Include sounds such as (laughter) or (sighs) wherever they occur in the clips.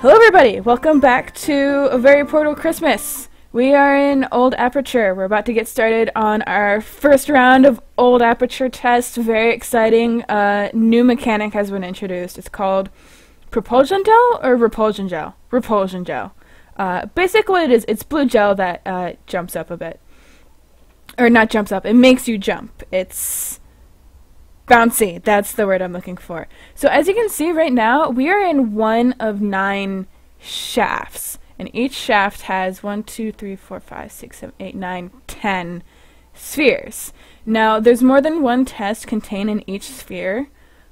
Hello everybody! Welcome back to a very Portal Christmas! We are in Old Aperture. We're about to get started on our first round of Old Aperture tests. Very exciting. Uh, new mechanic has been introduced. It's called Propulsion Gel or Repulsion Gel? Repulsion Gel. Uh, basically it is, it's blue gel that uh, jumps up a bit. Or not jumps up, it makes you jump. It's bouncy. That's the word I'm looking for. So as you can see right now, we are in one of nine shafts. And each shaft has one, two, three, four, five, six, seven, eight, nine, ten spheres. Now, there's more than one test contained in each sphere.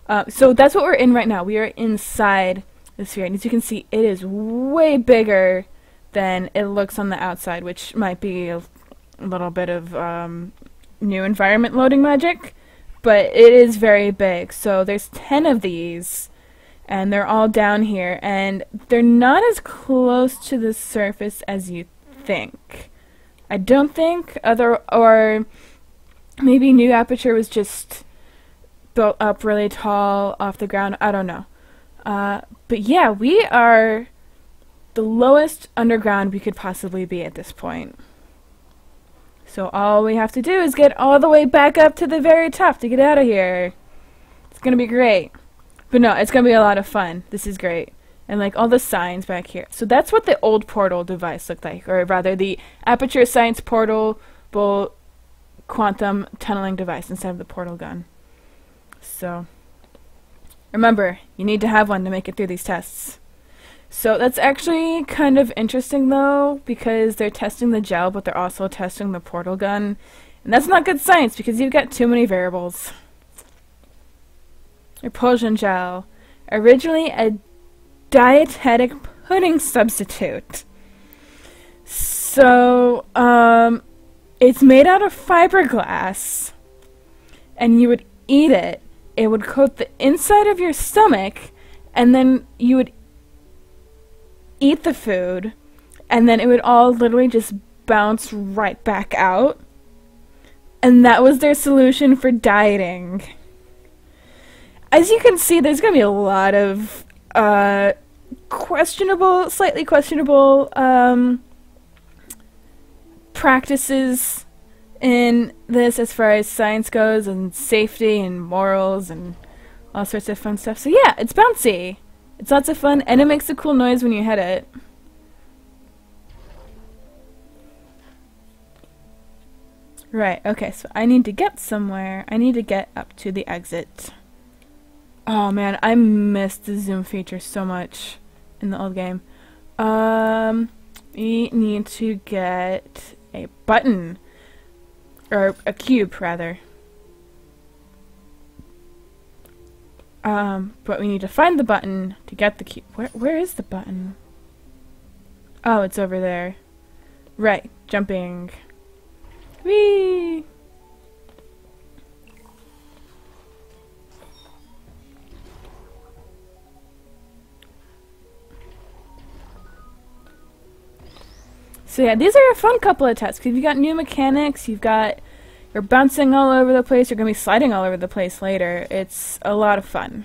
Uh, so that's what we're in right now. We are inside the sphere. And as you can see, it is way bigger than it looks on the outside, which might be a, little bit of um, new environment loading magic but it is very big. So there's 10 of these, and they're all down here, and they're not as close to the surface as you think. I don't think other or maybe new aperture was just built up really tall off the ground. I don't know. Uh, but yeah, we are the lowest underground we could possibly be at this point. So all we have to do is get all the way back up to the very top to get out of here. It's gonna be great. But no, it's gonna be a lot of fun. This is great. And like all the signs back here. So that's what the old portal device looked like. Or rather the Aperture Science portal Quantum Tunneling Device instead of the portal gun. So remember, you need to have one to make it through these tests. So that's actually kind of interesting though, because they're testing the gel, but they're also testing the portal gun. And that's not good science because you've got too many variables. Repulsion gel. Originally a dietetic pudding substitute. So, um, it's made out of fiberglass. And you would eat it. It would coat the inside of your stomach, and then you would eat the food, and then it would all literally just bounce right back out. And that was their solution for dieting. As you can see, there's going to be a lot of uh, questionable, slightly questionable um, practices in this as far as science goes and safety and morals and all sorts of fun stuff. So yeah, it's bouncy. It's lots of fun, and it makes a cool noise when you hit it. Right, okay, so I need to get somewhere. I need to get up to the exit. Oh man, I missed the zoom feature so much in the old game. Um, we need to get a button. Or a cube, rather. Um, but we need to find the button to get the key. Where, where is the button? Oh, it's over there. Right, jumping. Whee! So yeah, these are a fun couple of tests because you've got new mechanics, you've got you're bouncing all over the place. You're going to be sliding all over the place later. It's a lot of fun.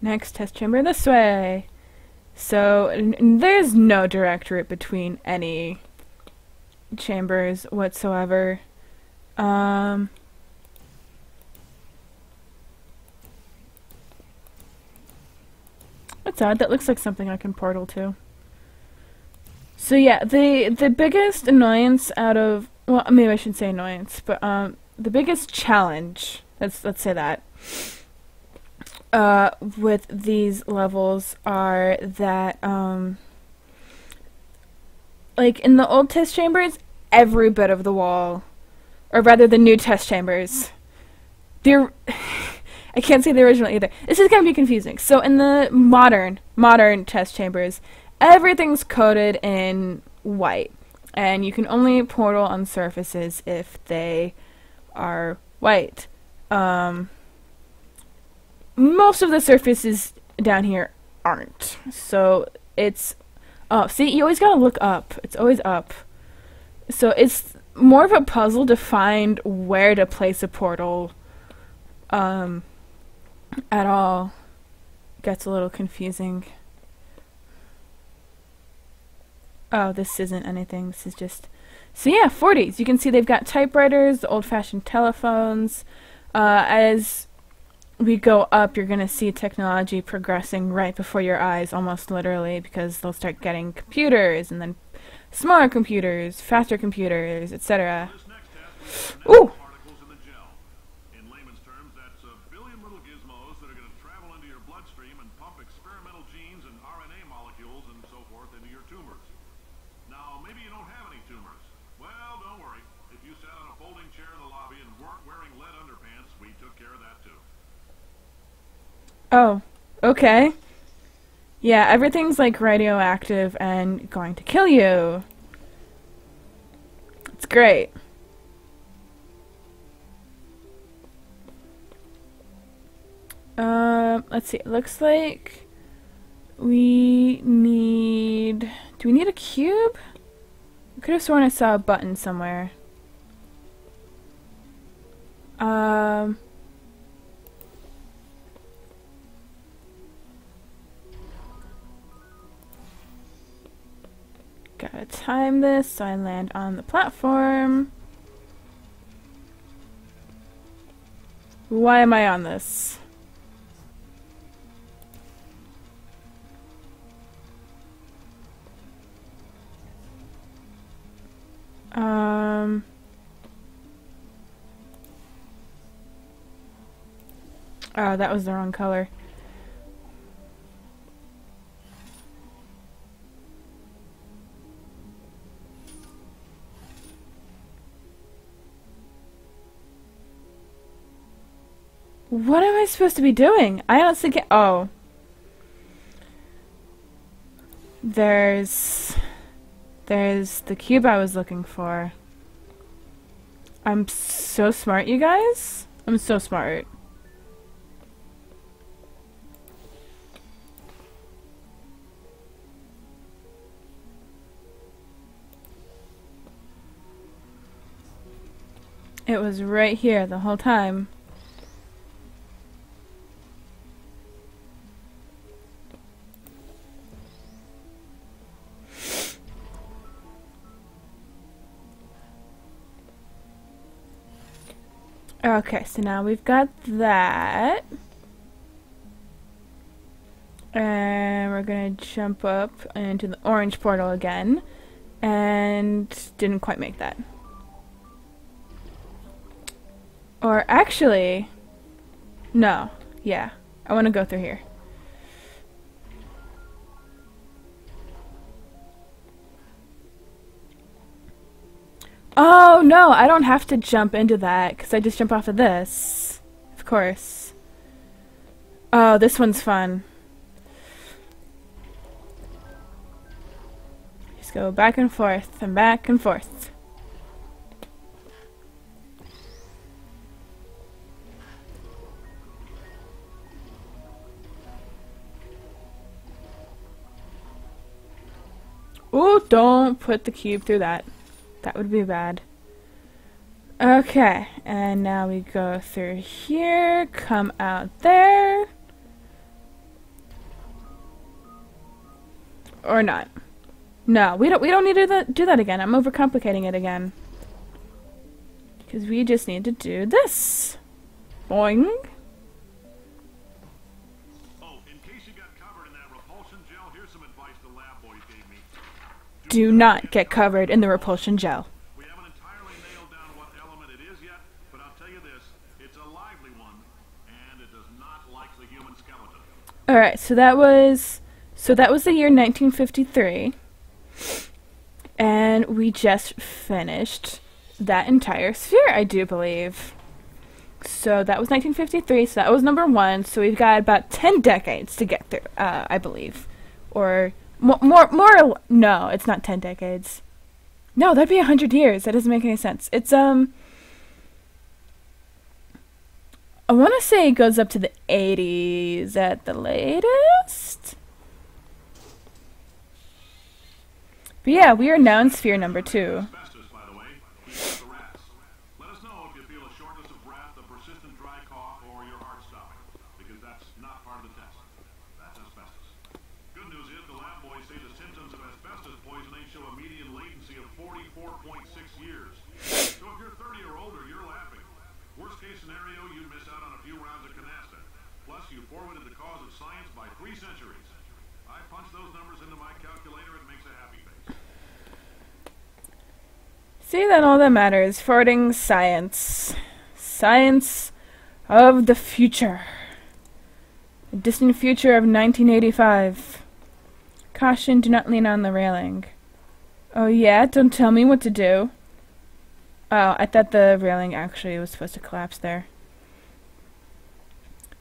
Next test chamber this way. So there's no direct route between any chambers whatsoever. Um, that's odd. That looks like something I can portal to. So yeah, the the biggest annoyance out of well, maybe I shouldn't say annoyance, but um, the biggest challenge. Let's let's say that. Uh, with these levels are that um like in the old test chambers, every bit of the wall, or rather the new test chambers, they're (laughs) I can't say the original either. This is gonna be confusing. So in the modern modern test chambers, everything's coated in white, and you can only portal on surfaces if they are white. Um, most of the surfaces down here aren't. So it's oh, see, you always gotta look up. It's always up. So it's more of a puzzle to find where to place a portal. Um, at all gets a little confusing. Oh, this isn't anything. This is just so yeah, 40s. You can see they've got typewriters, old-fashioned telephones. Uh, as we go up, you're going to see technology progressing right before your eyes, almost literally, because they'll start getting computers and then smaller computers, faster computers, etc. Ooh! Oh, okay. Yeah, everything's like radioactive and going to kill you. It's great. Um, let's see. It looks like we need. Do we need a cube? I could have sworn I saw a button somewhere. Um. Gotta time this so I land on the platform. Why am I on this? Um... Oh, that was the wrong color. What am I supposed to be doing? I honestly can't. Oh. There's. There's the cube I was looking for. I'm so smart, you guys. I'm so smart. It was right here the whole time. Okay, so now we've got that. And we're gonna jump up into the orange portal again. And didn't quite make that. Or actually, no, yeah, I want to go through here. Oh, no, I don't have to jump into that, because I just jump off of this. Of course. Oh, this one's fun. Just go back and forth, and back and forth. Ooh, don't put the cube through that. That would be bad. Okay, and now we go through here, come out there. Or not. No, we don't we don't need to do that, again. I'm overcomplicating it again. Because we just need to do this. Boing. Do not get covered in the repulsion gel. We haven't entirely nailed down what element it is yet, but I'll tell you this, it's a lively one, and it does not like the human skeleton. Alright, so that was so that was the year 1953. And we just finished that entire sphere, I do believe. So that was 1953, so that was number one. So we've got about 10 decades to get through, uh, I believe. Or more, more, more. No, it's not ten decades. No, that'd be a hundred years. That doesn't make any sense. It's um. I want to say it goes up to the 80s at the latest. But yeah, we are now in sphere number two. See, then all that matters. Forwarding science. Science of the future. The distant future of 1985. Caution, do not lean on the railing. Oh yeah? Don't tell me what to do. Oh, I thought the railing actually was supposed to collapse there.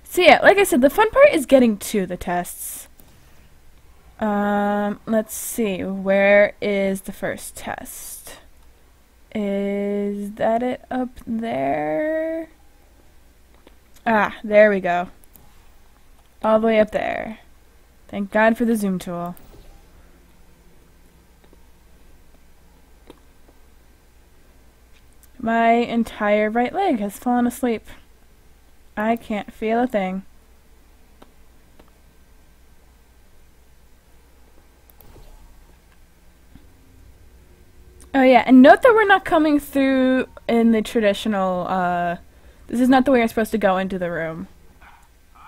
So yeah, like I said, the fun part is getting to the tests. Um, let's see. Where is the first test? Is that it up there? Ah, there we go. All the way up there. Thank God for the zoom tool. My entire right leg has fallen asleep. I can't feel a thing. Oh yeah, and note that we're not coming through in the traditional, uh, this is not the way you're supposed to go into the room. Like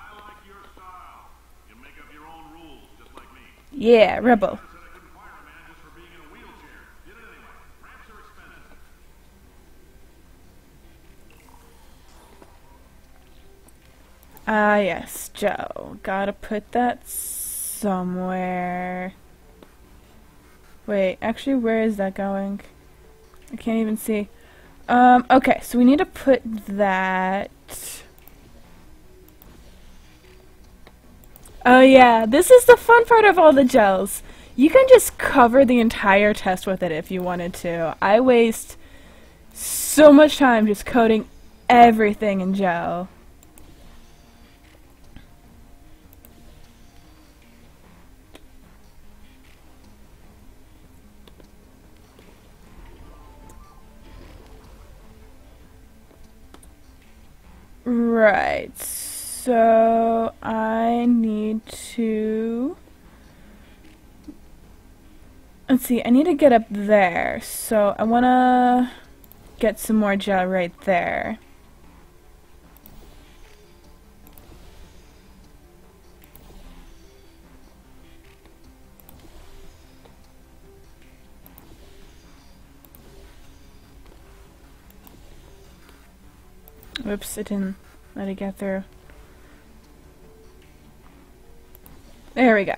rules, like. Yeah, rebel. Ah yes, Joe. Gotta put that somewhere. Wait, actually, where is that going? I can't even see. Um, okay, so we need to put that... Oh yeah, this is the fun part of all the gels. You can just cover the entire test with it if you wanted to. I waste so much time just coating everything in gel. Right. So I need to. Let's see, I need to get up there. So I want to get some more gel right there. Whoops, it didn't let it get through. There we go.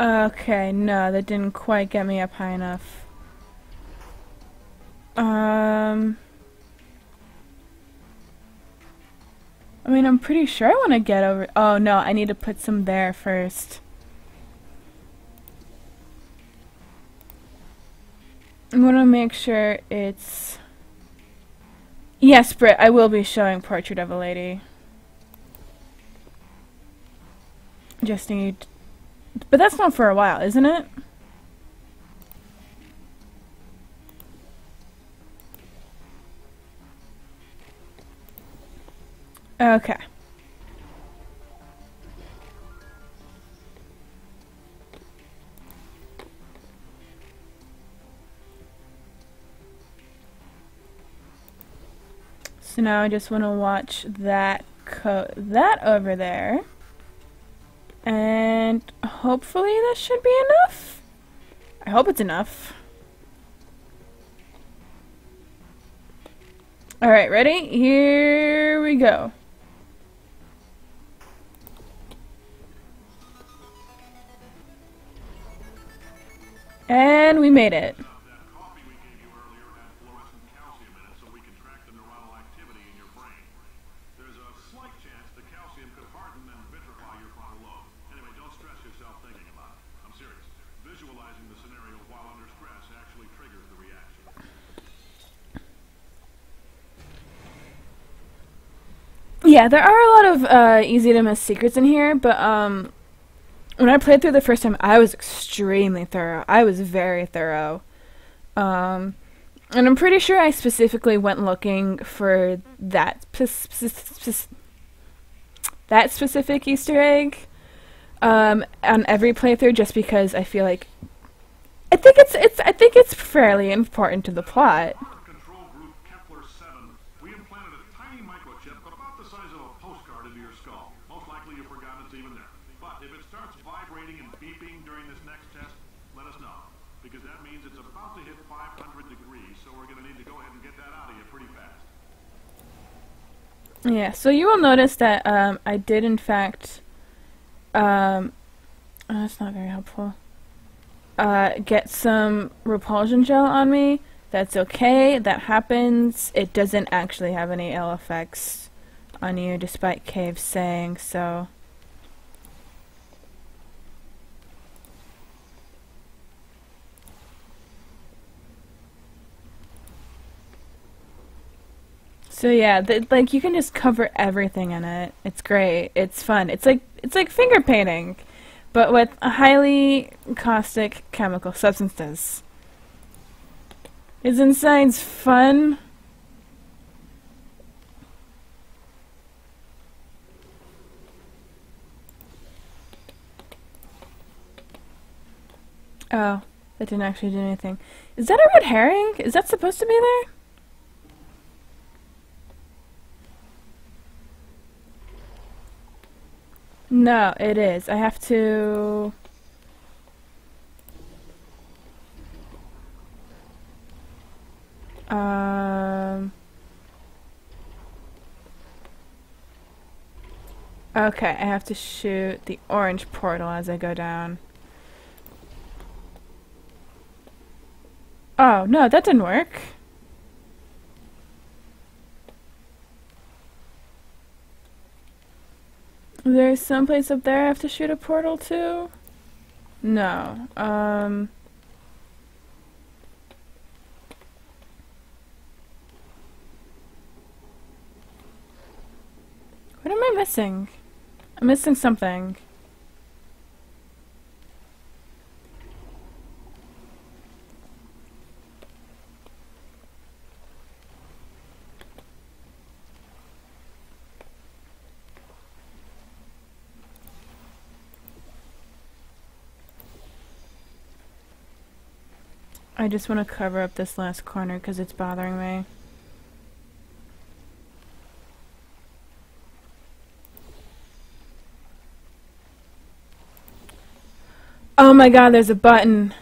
Okay, no, that didn't quite get me up high enough. Um... I mean, I'm pretty sure I want to get over... Oh, no, I need to put some there first. I'm gonna make sure it's... Yes, Britt, I will be showing Portrait of a Lady. Just need... But that's not for a while, isn't it? Okay. So now I just want to watch that that over there. And hopefully this should be enough. I hope it's enough. Alright, ready? Here we go. And we made it. That coffee we gave you earlier had fluorescent calcium in it so we can track the neuronal activity in your brain. There's a slight chance the calcium could harden and vitrify your frontal lobe. Anyway, don't stress yourself thinking about it. I'm serious. Visualizing the scenario while under stress actually triggers the reaction. Yeah, there are a lot of uh, easy to miss secrets in here, but um, when I played through the first time, I was extremely thorough. I was very thorough. Um, and I'm pretty sure I specifically went looking for that that specific Easter egg um, on every playthrough, just because I feel like I think it's it's I think it's fairly important to the plot. Control group Kepler 7, we implanted a tiny microchip about the size of a postcard into your skull. Most likely you've forgotten it's even there. But if it starts vibrating and beeping during this next test, let us know. Because that means it's about to hit 500 degrees, so we're going to need to go ahead and get that out of you pretty fast. Yeah, so you will notice that um, I did in fact um, oh, that's not very helpful. Uh, get some repulsion gel on me. That's okay. That happens. It doesn't actually have any ill effects on you, despite Cave saying so. So yeah, like you can just cover everything in it. It's great. It's fun. It's like it's like finger painting, but with highly caustic chemical substances. Isn't science fun? Oh, that didn't actually do anything. Is that a red herring? Is that supposed to be there? No, it is. I have to... Um... Okay, I have to shoot the orange portal as I go down. Oh, no, that didn't work. There's someplace up there I have to shoot a portal to? No. Um... What am I missing? I'm missing something. I just want to cover up this last corner because it's bothering me. Oh my god, there's a button.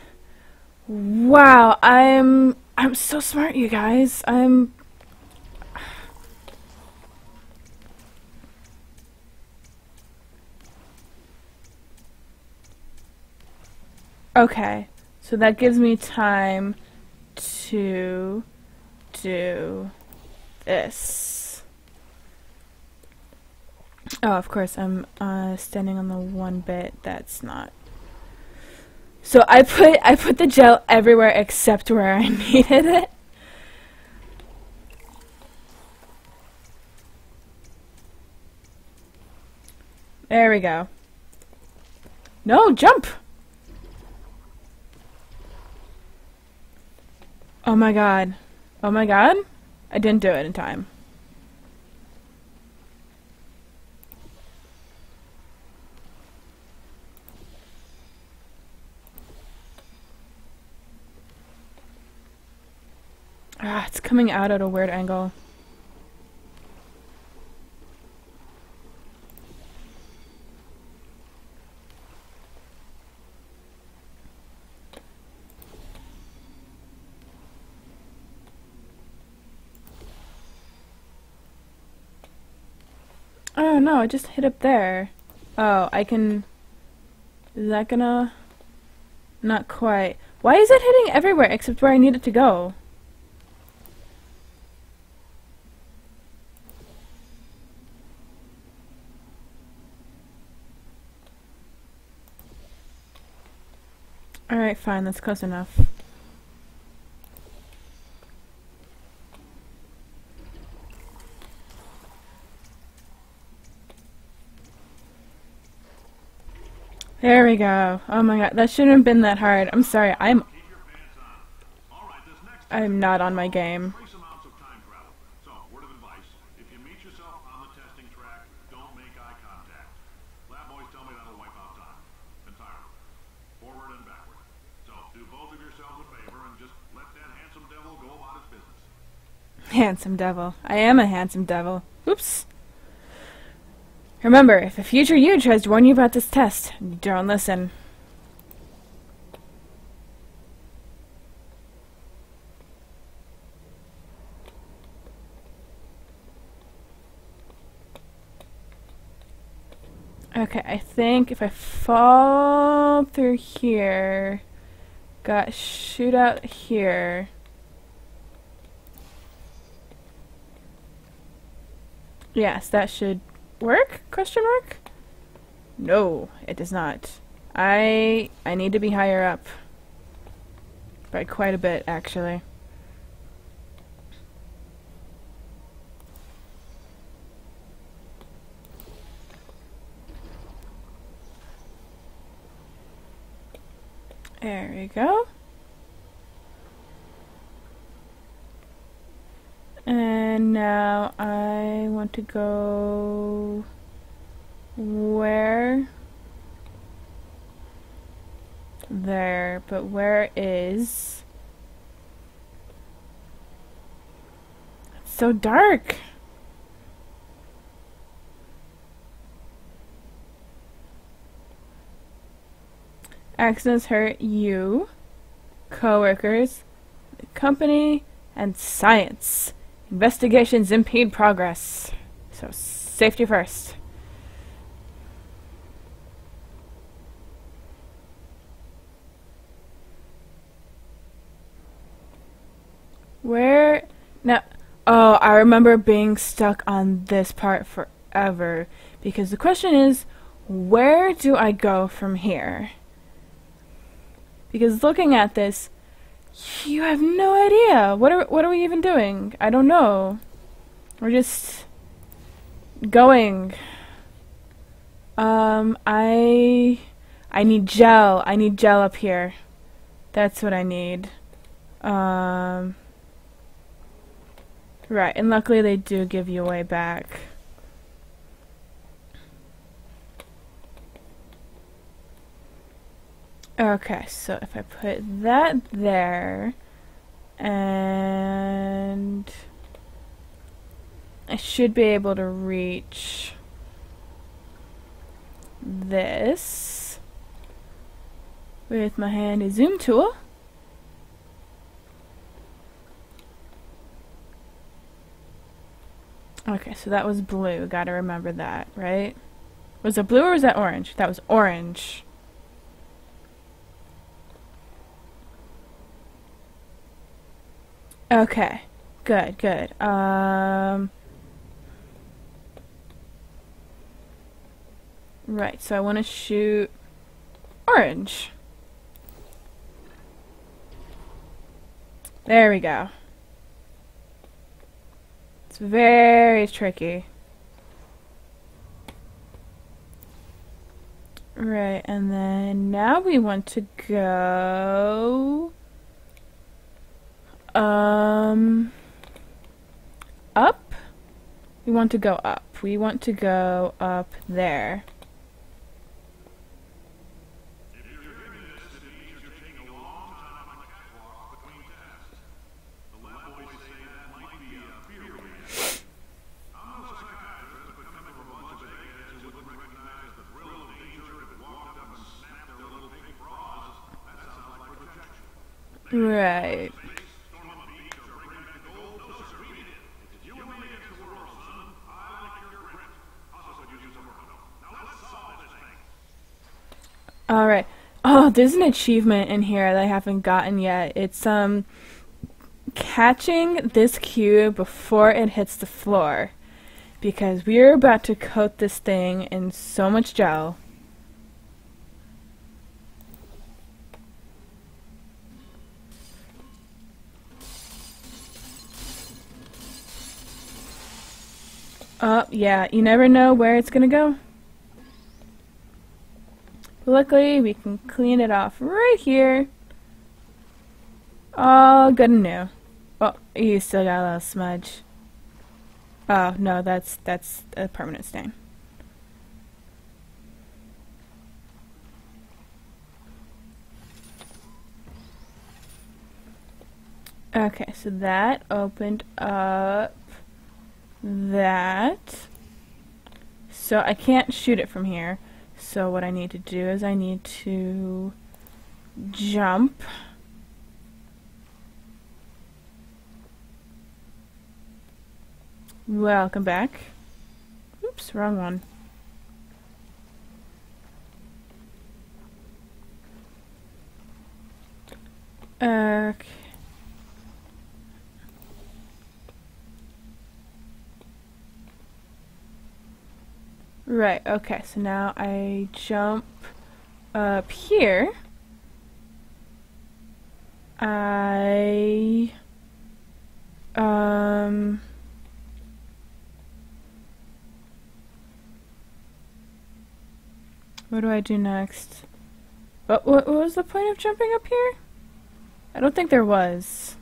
Wow, I'm I'm so smart, you guys. I'm Okay. So that gives me time to do this. Oh, of course, I'm uh, standing on the one bit that's not. So I put I put the gel everywhere except where I (laughs) needed it. There we go. No, jump! Oh my god. Oh my god. I didn't do it in time. Ah, it's coming out at a weird angle. No, I just hit up there. Oh, I can... Is that gonna... Not quite. Why is it hitting everywhere except where I need it to go? Alright, fine, that's close enough. There we go. Oh my god, that shouldn't have been that hard. I'm sorry. I'm I'm not on my game. Handsome devil. I am a handsome devil. Oops. Remember, if a future you tries to warn you about this test, don't listen. Okay, I think if I fall through here, got shoot out here. Yes, that should work? Question mark? No, it does not. I I need to be higher up. By quite a bit, actually. There we go. And now I want to go where? There, but where is? It's so dark. Accidents hurt you, coworkers, company, and science. Investigations impede progress. So safety first. Where now oh, I remember being stuck on this part forever because the question is where do I go from here? Because looking at this you have no idea. What are what are we even doing? I don't know. We're just going. Um, I I need gel. I need gel up here. That's what I need. Um, right, and luckily they do give you a way back. Okay, so if I put that there, and I should be able to reach this with my handy zoom tool. Okay, so that was blue. Gotta remember that, right? Was it blue or was that orange? That was orange. Okay. Good, good. Um Right, so I want to shoot orange. There we go. It's very tricky. Right, and then now we want to go um up. We want to go up. We want to go up there. If Alright. Oh, there's an achievement in here that I haven't gotten yet. It's um catching this cube before it hits the floor. Because we're about to coat this thing in so much gel. Oh, yeah, you never know where it's gonna go. Luckily, we can clean it off right here. All good and new. Oh, you still got a little smudge. Oh, no, that's that's a permanent stain. Okay, so that opened up that. So I can't shoot it from here. So what I need to do is I need to jump. Welcome back. Oops, wrong one. Okay. Right, okay, so now I jump up here. I... Um... What do I do next? What, what, what was the point of jumping up here? I don't think there was.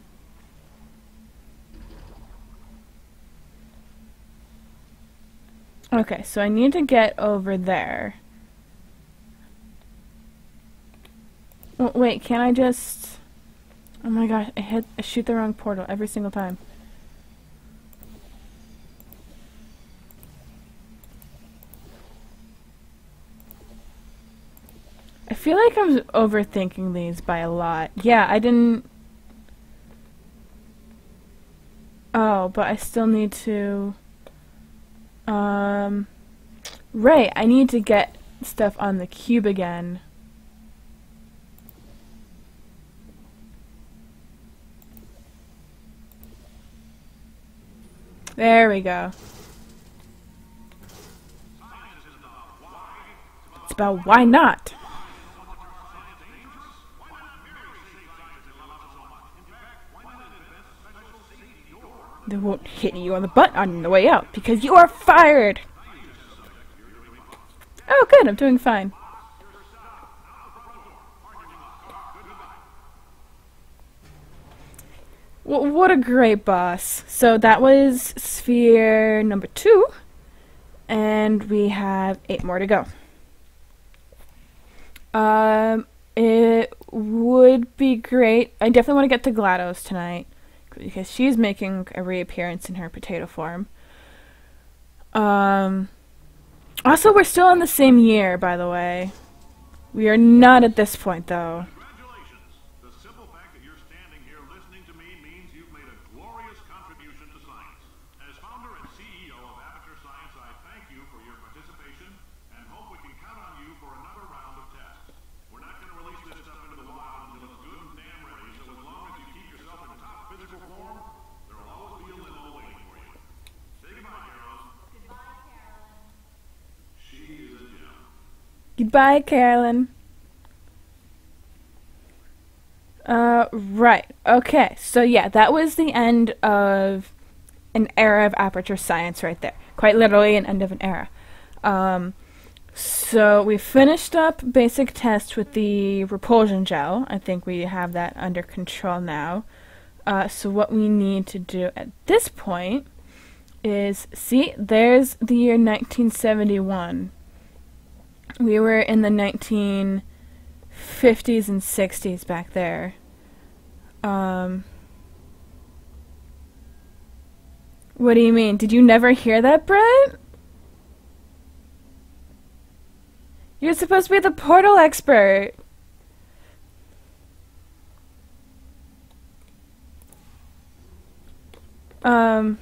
Okay, so I need to get over there. Wait, can I just... Oh my gosh, I hit I shoot the wrong portal every single time. I feel like I'm overthinking these by a lot. Yeah, I didn't... Oh, but I still need to... Um, right, I need to get stuff on the cube again. There we go. It's about why not. They won't hit you on the butt on the way out because you are fired! Oh, good, I'm doing fine. W what a great boss. So that was sphere number two, and we have eight more to go. Um, it would be great. I definitely want to get to GLaDOS tonight because she's making a reappearance in her potato form. Um, also, we're still in the same year, by the way. We are not at this point, though. Goodbye, Caroline. Uh, right. Okay. So yeah, that was the end of an era of aperture science right there. Quite literally an end of an era. Um, so we finished up basic test with the repulsion gel. I think we have that under control now. Uh, so what we need to do at this point is, see, there's the year 1971 we were in the 1950s and 60s back there. Um, what do you mean? Did you never hear that, Brett? You're supposed to be the portal expert. Um.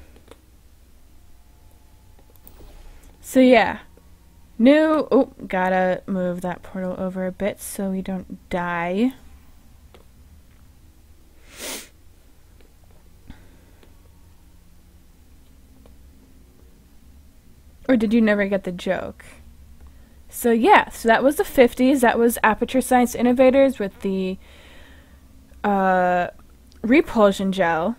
So yeah. New. Oh, gotta move that portal over a bit so we don't die. Or did you never get the joke? So yeah, so that was the 50s. That was Aperture Science Innovators with the uh, repulsion gel.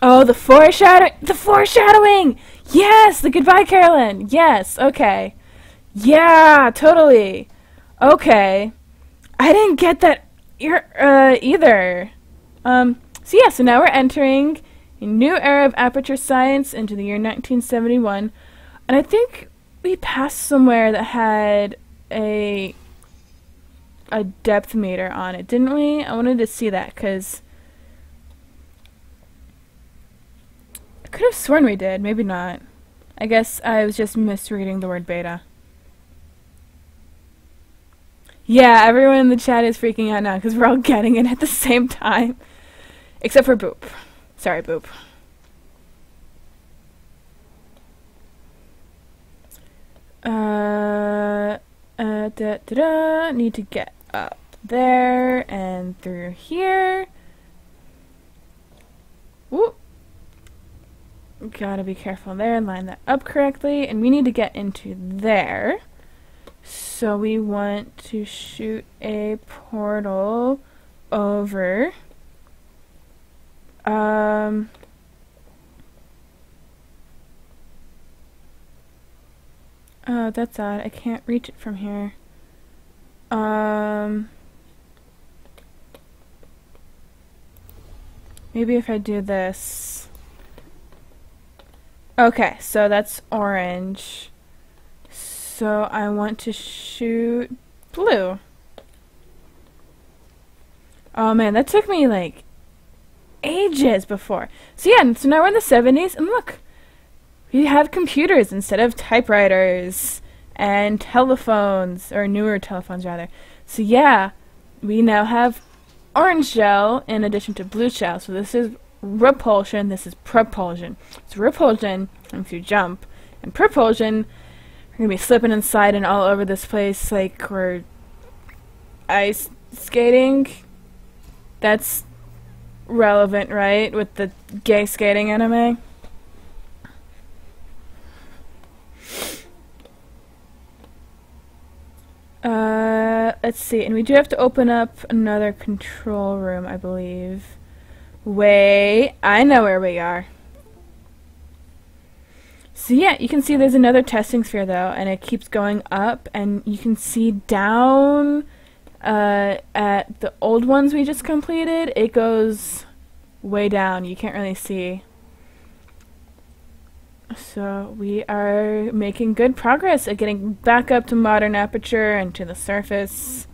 Oh, the foreshadow the foreshadowing. Yes, the goodbye Caroline. Yes, okay. Yeah, totally. Okay. I didn't get that e- uh, either. Um, so yeah, so now we're entering a new era of aperture science into the year 1971, and I think we passed somewhere that had a a depth meter on it, didn't we? I wanted to see that because could have sworn we did. Maybe not. I guess I was just misreading the word beta. Yeah, everyone in the chat is freaking out now because we're all getting it at the same time. Except for Boop. Sorry, Boop. Uh, uh, da, da, da. Need to get up there and through here. Whoop. Gotta be careful there and line that up correctly. And we need to get into there. So we want to shoot a portal over. Um, oh, that's odd. I can't reach it from here. Um, maybe if I do this. Okay, so that's orange. So I want to shoot blue. Oh man, that took me like ages before. So yeah, so now we're in the 70s, and look, we have computers instead of typewriters and telephones, or newer telephones rather. So yeah, we now have orange gel in addition to blue gel. So this is repulsion, this is propulsion. So repulsion, if you jump, and propulsion, we're gonna be slipping inside and sliding all over this place like we're ice skating. That's relevant, right? With the gay skating anime. Uh, let's see. And we do have to open up another control room, I believe. Wait, I know where we are. So yeah, you can see there's another testing sphere though, and it keeps going up, and you can see down uh, at the old ones we just completed, it goes way down. You can't really see. So we are making good progress at getting back up to modern aperture and to the surface.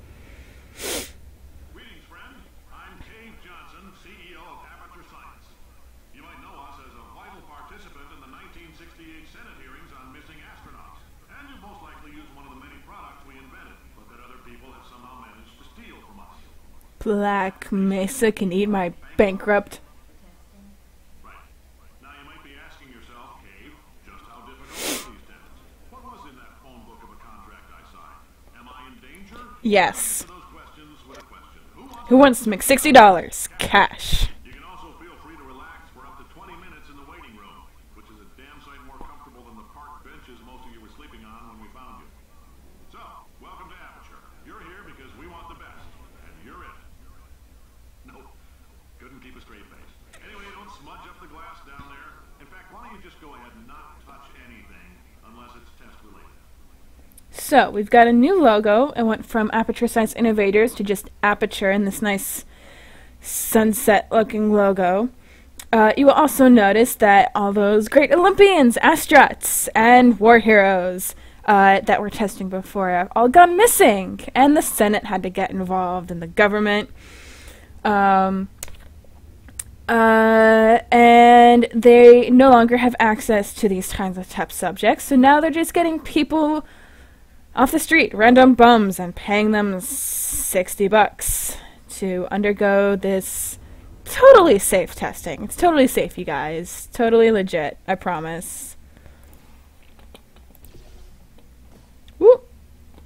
Greetings, friend. I'm Cave Johnson, CEO of Aperture Science. You might know us as a vital participant in the 1968 Senate hearings on missing astronauts. And you most likely used one of the many products we invented, but that other people have somehow managed to steal from us. Black Mesa can eat my bankrupt. Right. Now you might be asking yourself, Cave, just how difficult are these tests? What So we've got a new logo. It went from Aperture Science Innovators to just Aperture in this nice sunset-looking logo. Uh, you will also notice that all those great Olympians, astronauts, and war heroes uh, that were testing before have all gone missing, and the Senate had to get involved, and the government. Um, uh, and they no longer have access to these kinds of test subjects, so now they're just getting people off the street, random bums, and paying them 60 bucks to undergo this totally safe testing. It's totally safe, you guys. Totally legit, I promise. Whoop!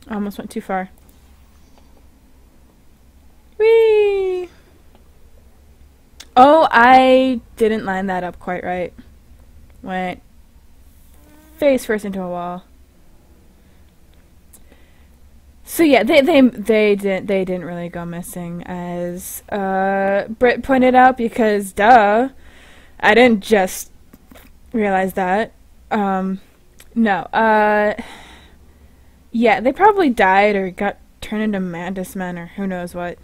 I almost went too far. Whee! Oh, I didn't line that up quite right. Went face first into a wall. So yeah, they they they didn't they didn't really go missing as uh Britt pointed out because duh, I didn't just realize that. Um, no, uh, Yeah, they probably died or got turned into mantis men or who knows what.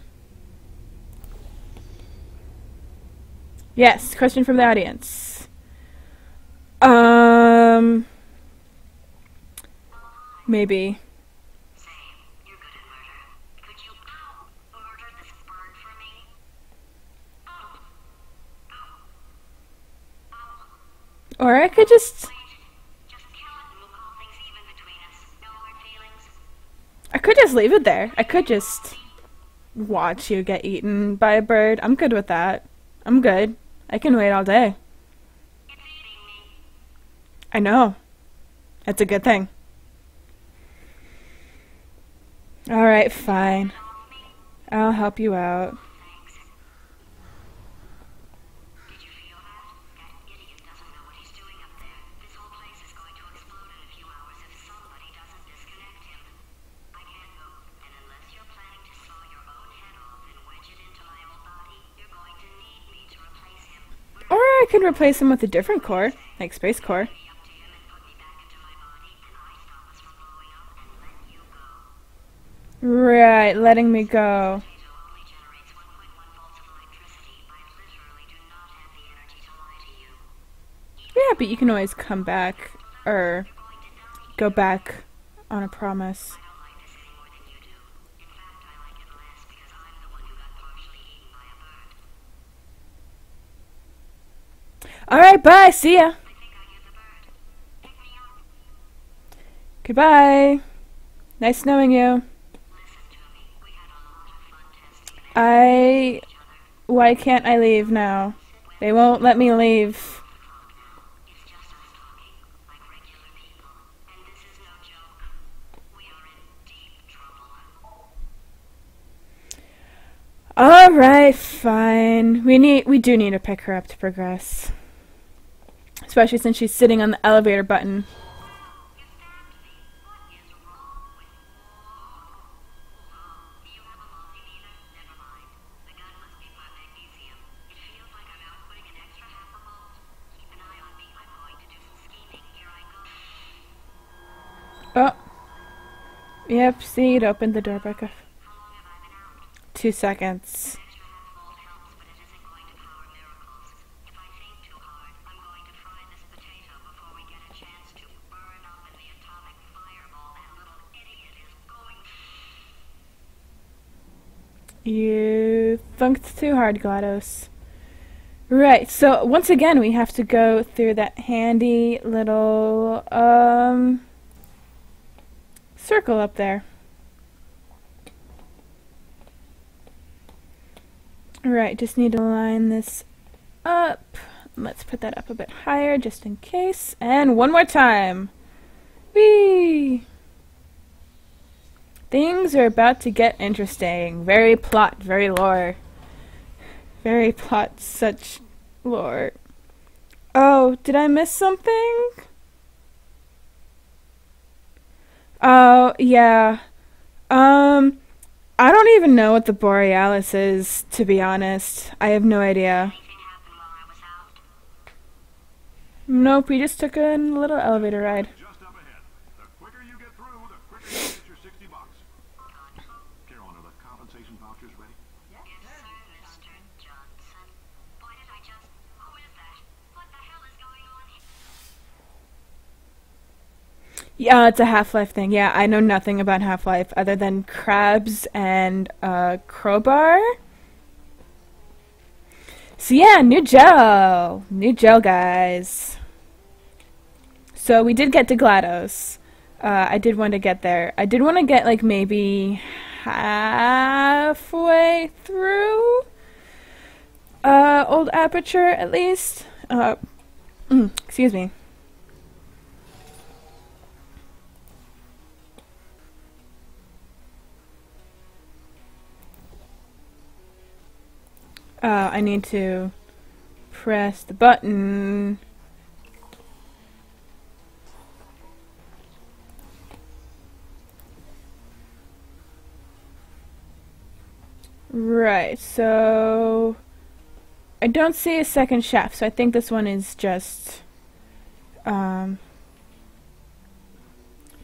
Yes, question from the audience. Um, maybe. Say, you're good at murder. Could you, ow, murder this bird for me? Ow. Ow. Ow. Or I could just. I could just leave it there. I could just watch you get eaten by a bird. I'm good with that. I'm good. I can wait all day. I know. That's a good thing. Alright, fine. I'll help you out. I could replace him with a different core, like Space Core. Right, letting me go. Potato only generates 1.1 volts of electricity. I literally do not have the energy to lie to you. Yeah, but you can always come back, or go back on a promise. I don't like this any more than you do. In fact, I like it less because I'm the one who got partially eaten by a bird. Alright, bye, see ya. Goodbye. Nice knowing you. I. Why can't I leave now? They won't let me leave. Alright, fine. We need we do need to pick her up to progress. Especially since she's sitting on the elevator button. Oh, you have a multimeter? Never mind. The gun must be You thunked too hard, GLaDOS. Right, so once again we have to go through that handy little um circle up there. Right, just need to line this up. Let's put that up a bit higher just in case. And one more time. Whee! Things are about to get interesting. Very plot, very lore. Very plot, such lore. Oh, did I miss something? Oh, yeah. Um, I don't even know what the Borealis is, to be honest. I have no idea. Nope, we just took a little elevator ride. Through, Yeah, it's a Half-Life thing. Yeah, I know nothing about Half-Life other than crabs and uh, crowbar. So yeah, new gel, new gel, guys. So we did get to GLaDOS. Uh, I did want to get there. I did want to get like maybe halfway through uh, old aperture at least. Uh, mm, excuse me. Uh, I need to press the button. Right, so I don't see a second shaft, so I think this one is just um,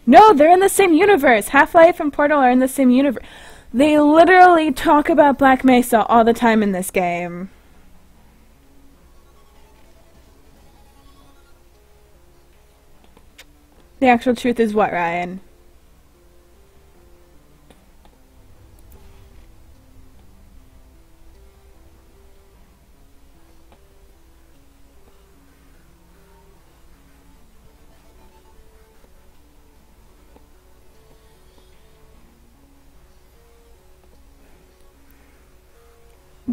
No, they're in the same universe. Half Life and Portal are in the same universe. They literally talk about Black Mesa all the time in this game. The actual truth is what, Ryan?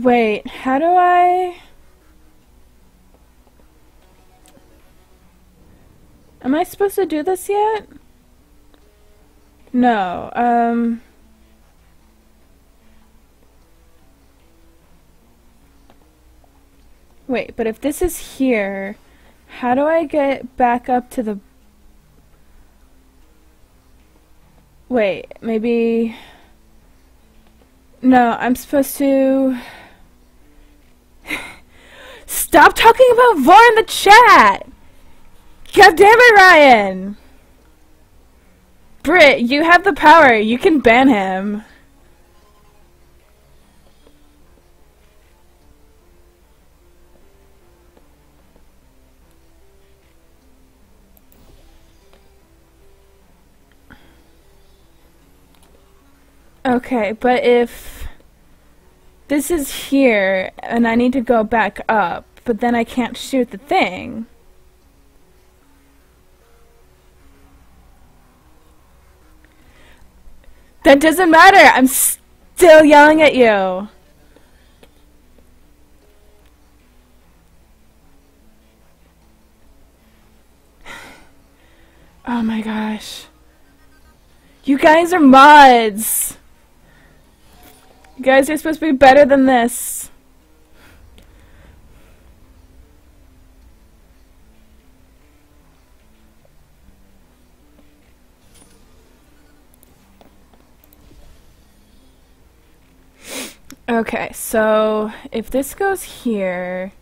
Wait, how do I... Am I supposed to do this yet? No, um... Wait, but if this is here, how do I get back up to the... Wait, maybe... No, I'm supposed to... Stop talking about Vor in the chat! God damn it, Ryan! Britt, you have the power. You can ban him. Okay, but if this is here and I need to go back up, but then I can't shoot the thing. That doesn't matter. I'm still yelling at you. (sighs) Oh my gosh. You guys are mods. You guys are supposed to be better than this. Okay, so if this goes here,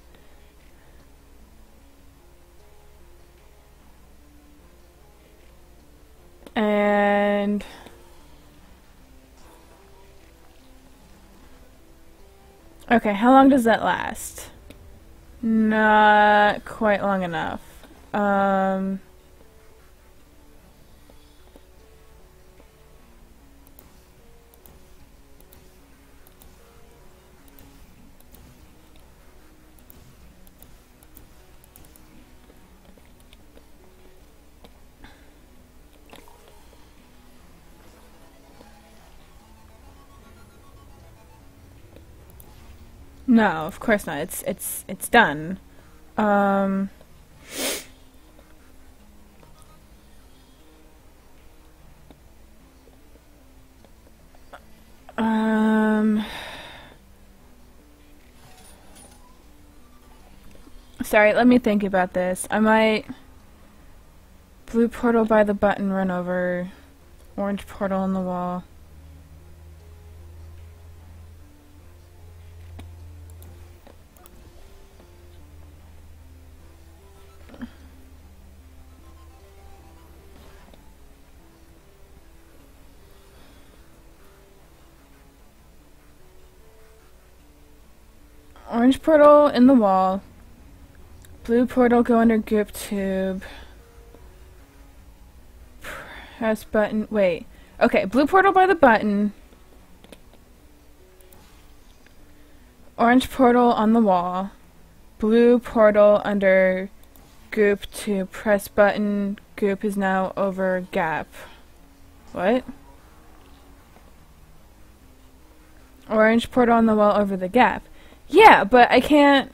and okay, how long does that last? Not quite long enough. Um, No, of course not. It's it's it's done. Um Um Sorry, let me think about this. I might blue portal by the button run over orange portal on the wall. Portal in the wall. Blue portal go under grip tube. Press button. Wait. Okay, blue portal by the button. Orange portal on the wall. Blue portal under goop to press button. Goop is now over gap. What? Orange portal on the wall over the gap. Yeah, but I can't...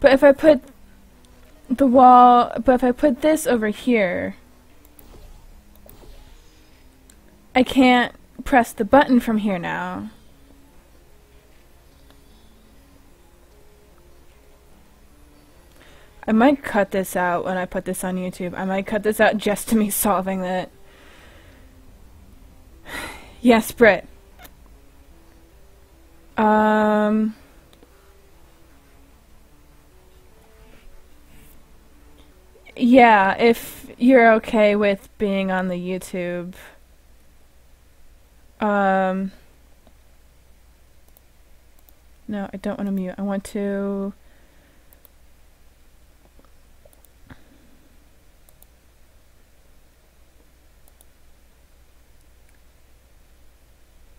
But if I put the wall... But if I put this over here... I can't press the button from here now. I might cut this out when I put this on YouTube. I might cut this out just to me (laughs) solving it. (sighs) yes, Britt. Um, Yeah, if you're okay with being on the YouTube. Um. No, I don't want to mute. I want to.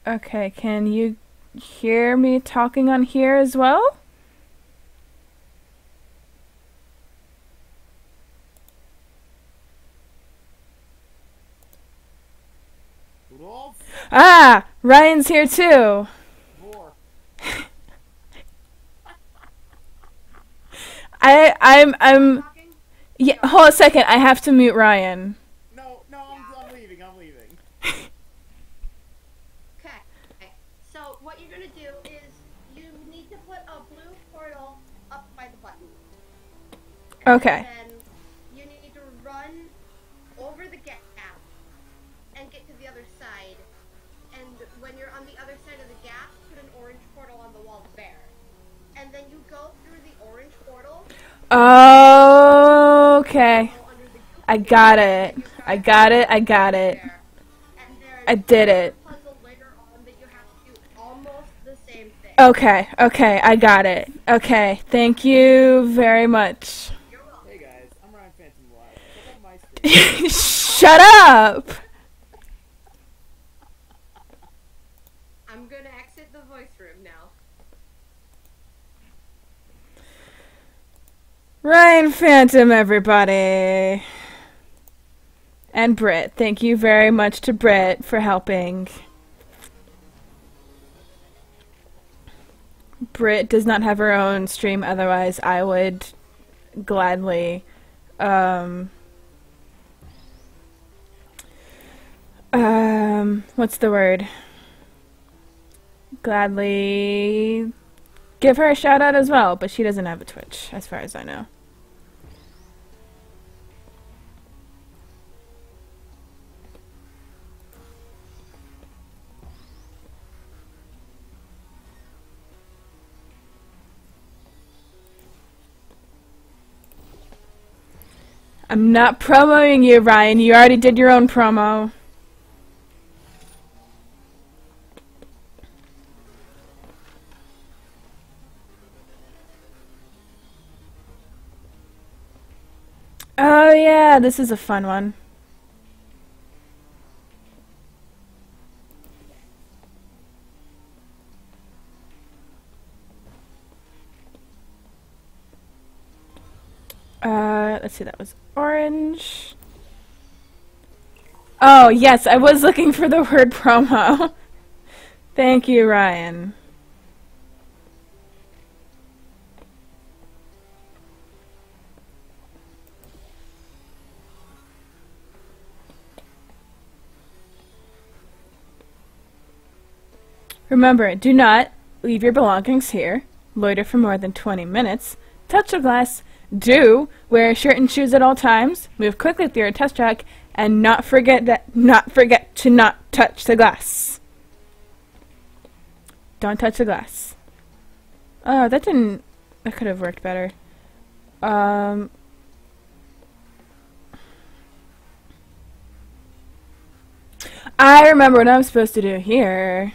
Okay, can you hear me talking on here as well? Ah, Ryan's here too. (laughs) I I'm I'm yeah, hold a second. I have to mute Ryan. No, no, I'm, I'm leaving, I'm leaving. Okay. So what you're gonna do is you need to put a blue portal up by the button. Okay. Then you need to run over the gap and get to the other side. And when you're on the other side of the gap, put an orange portal on the wall there. And then you go through the orange portal. Okay. Go under the I got it. I got it. I got it. And I did it. a puzzle later on that you have to do almost the same thing. Okay. Okay. I got it. Okay. Thank you very much. You're welcome. Hey guys, I'm Ryan Phantom Live. Check out my stream. (laughs) Shut up. I'm gonna exit the voice room now. Ryan Phantom, everybody. And Britt. Thank you very much to Britt for helping. Britt does not have her own stream, otherwise, I would gladly. Um, um, what's the word? Gladly give her a shout out as well, but she doesn't have a Twitch, as far as I know. I'm not promoting you, Ryan. You already did your own promo. Oh yeah, this is a fun one. Uh, let's see, that was orange. Oh, yes, I was looking for the (laughs) word promo. Thank you, Ryan. Remember, do not leave your belongings here, loiter for more than 20 minutes, touch the glass, do wear a shirt and shoes at all times, move quickly through your test track, and not forget that not forget to not touch the glass. Don't touch the glass. Oh, that didn't that could have worked better. Um I remember what I'm supposed to do here.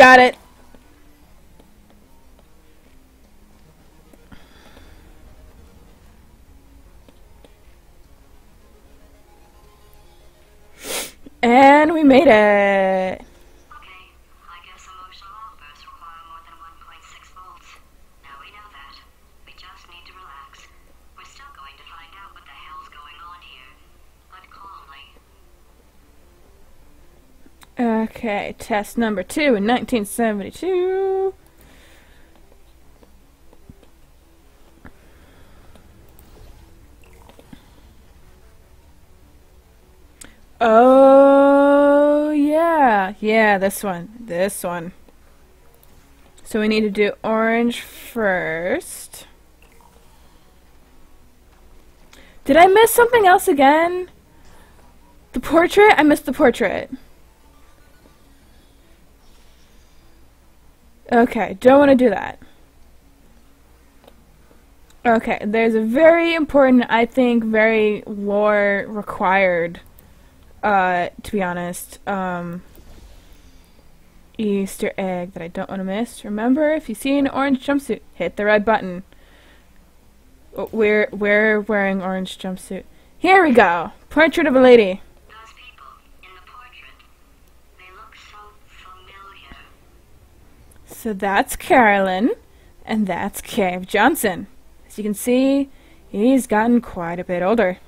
Got it. And we made it. Okay, I guess emotional outbursts require more than 1.6 volts. Now we know that. We just need to relax. We're still going to find out what the hell's going on here, but calmly. Okay, test number two in 1972. Oh, yeah. Yeah, this one. This one. So we need to do orange first. Did I miss something else again? The portrait? I missed the portrait. Okay, don't want to do that. Okay, there's a very important, I think, very lore required, uh, to be honest, um, Easter egg that I don't want to miss. Remember, if you see an orange jumpsuit, hit the red button. Oh, We're, we're wearing orange jumpsuit. Here we go! Portrait of a lady. So that's Caroline, and that's Cave Johnson. As you can see, he's gotten quite a bit older.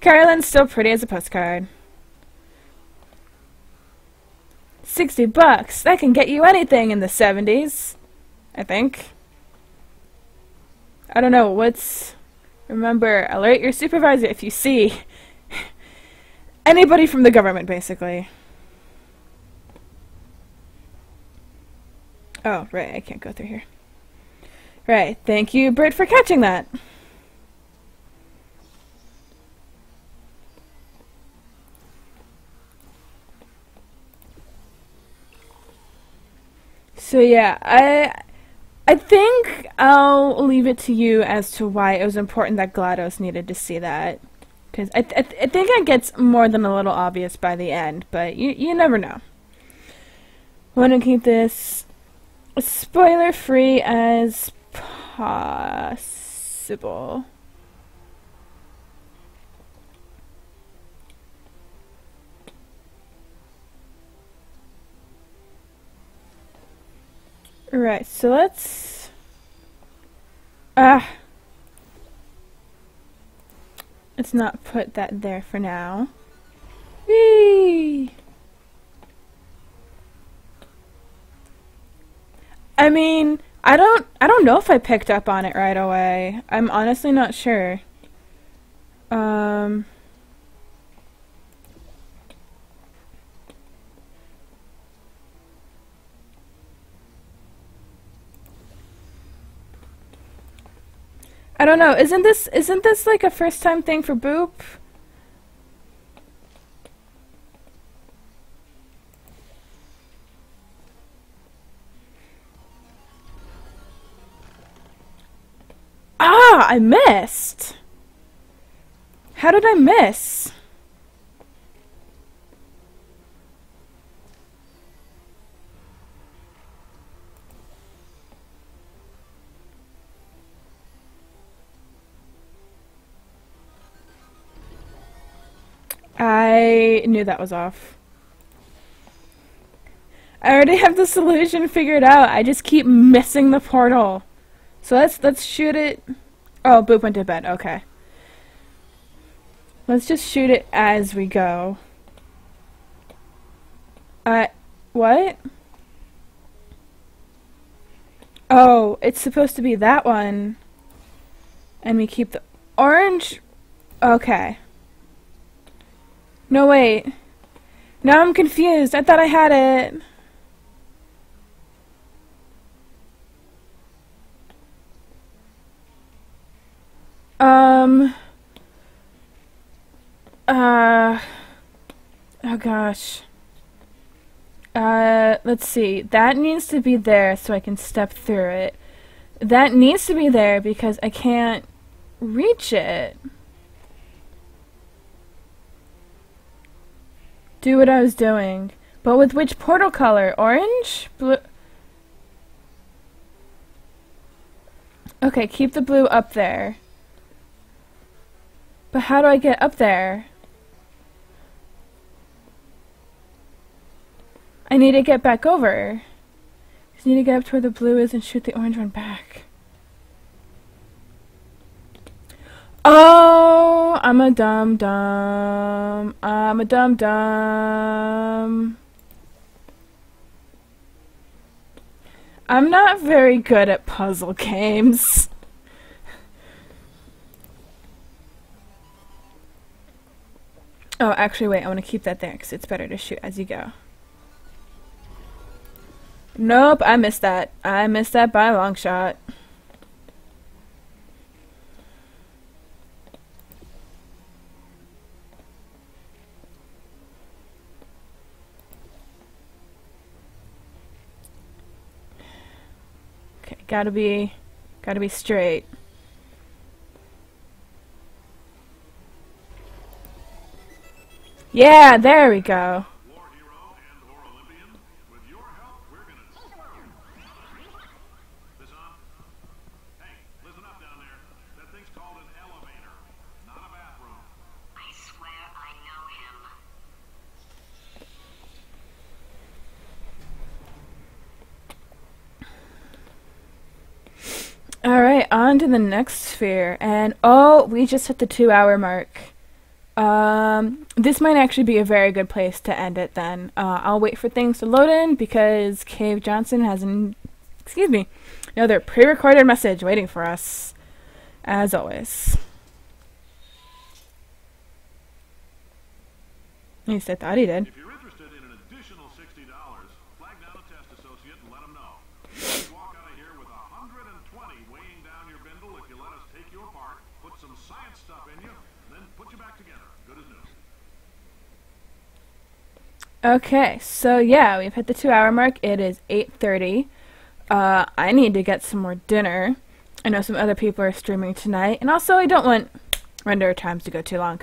Caroline's still pretty as a postcard. 60 bucks. That can get you anything in the 70s. I think. I don't know, what's... Remember, alert your supervisor if you see (laughs) anybody from the government, basically. Oh, right, I can't go through here. Right, thank you, Britt, for catching that. So yeah, I I think I'll leave it to you as to why it was important that GLaDOS needed to see that. Because I, th- I, th- I think it gets more than a little obvious by the end, but you, you never know. Want to keep this spoiler free as possible. Right, so let's. Ah. Let's not put that there for now. Whee! I mean, I don't I don't know if I picked up on it right away. I'm honestly not sure. Um I don't know. Isn't this isn't this like a first time thing for Boop? Ah, I missed. How did I miss? I knew that was off. I already have the solution figured out. I just keep missing the portal. So let's let's shoot it. Oh, Boop went to bed. Okay. Let's just shoot it as we go. Uh, what? Oh, it's supposed to be that one. And we keep the orange. Okay. No, wait. Now I'm confused. I thought I had it. Um. Uh. Oh gosh. Uh, let's see. That needs to be there so I can step through it. That needs to be there because I can't reach it. Do what I was doing. But with which portal color? Orange? Blue? Okay, keep the blue up there. But how do I get up there? I need to get back over. Just need to get up to where the blue is and shoot the orange one back. Oh, I'm a dum dum. I'm a dum dum. I'm not very good at puzzle games. Oh, actually, wait, I want to keep that there because it's better to shoot as you go. Nope, I missed that. I missed that by a long shot. Okay, Gotta be, gotta be straight. Swear there we go. Alright, on to the next sphere. And oh, we just hit the two hour mark. Um, this might actually be a very good place to end it then. Uh, I'll wait for things to load in because Cave Johnson has an, excuse me, another pre recorded message waiting for us, as always. At least I thought he did. Okay, so yeah, we've hit the two hour mark. It is 8.30. Uh, I need to get some more dinner. I know some other people are streaming tonight. And also, I don't want render times to go too long.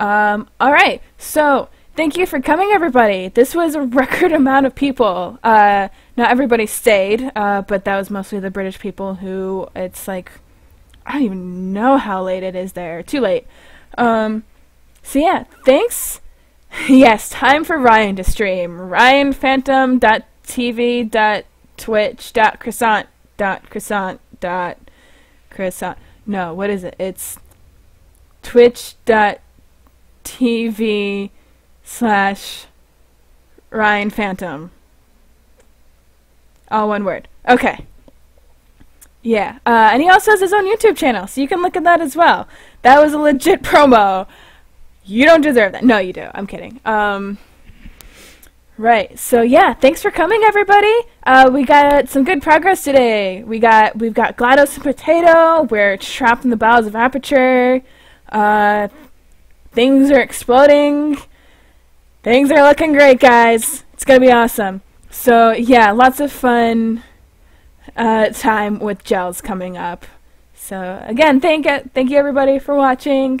Um, alright, so thank you for coming, everybody. This was a (laughs) record amount of people. Uh, not everybody stayed, uh, but that was mostly the British people who it's like, I don't even know how late it is there. Too late. Um, so yeah, thanks. (laughs) yes, time for Ryan to stream. RyanPhantom.tv.twitch.croissant.croissant. Dot croissant. No, what is it? It's twitch.tv slash Ryan Phantom. All one word. Okay. Yeah. Uh, and he also has his own YouTube channel, so you can look at that as well. That was a legit (laughs) promo. You don't deserve that. No, you do. I'm kidding. Um, right. So yeah, thanks for coming, everybody. Uh, we got some good progress today. We got we've got GLaDOS and Potato. We're trapped in the bowels of Aperture. Uh, things are exploding. Things are looking great, guys. It's gonna be awesome. So yeah, lots of fun uh, time with gels coming up. So again, thank thank you everybody for watching.